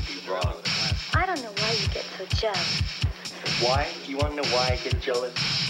be wrong? I don't know why you get so jealous. Why? You want to know why I get jealous?